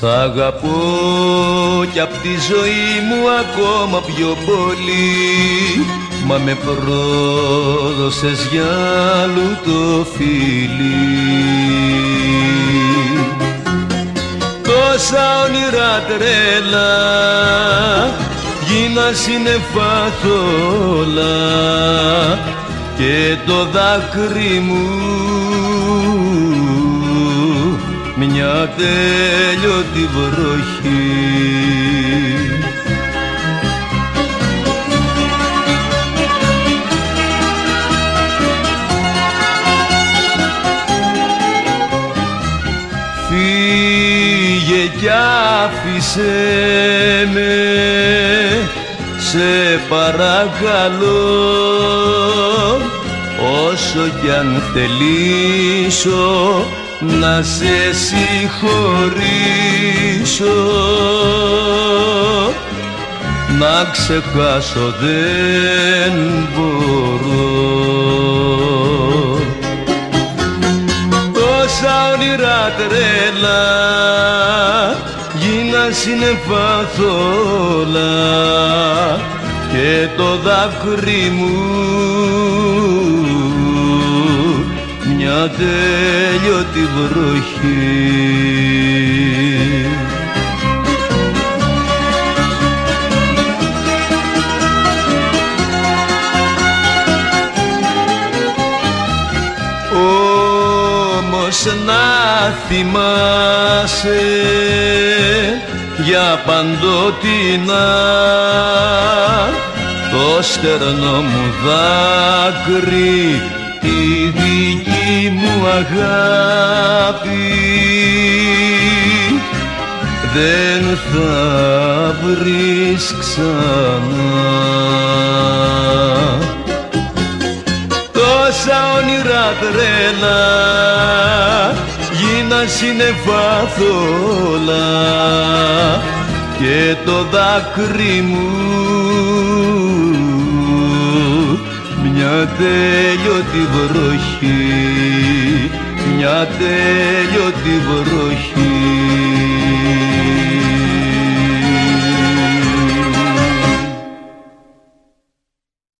Σ' αγαπώ κι απ' τη ζωή μου ακόμα πιο πολύ. Μα με πρόδωσες για άλλου το φίλι. Τόσα όνειρα τρέλα γίνα συννεφά θόλα και το δάκρυ μου μια τέλειωτη βροχή. Φύγε κι άφησέ με σε παρακαλώ. Όσο κι αν θελήσω να σε συγχωρήσω. Να ξεχάσω δεν μπορώ. Τόσα όνειρα τρέλα γίνα συννεφά θόλα και το δάκρυ μου μια τέλειωτη βροχή. Όμως να θυμάσαι για παντοτινά το στερνό μου δάκρυ τη δική μου αγάπη δεν θα βρεις ξανά. Τόσα όνειρα τρέλα γίνα συννεφά θόλα και το δάκρυ μου μια τέλειωτη βροχή. Μια τέλειωτη βροχή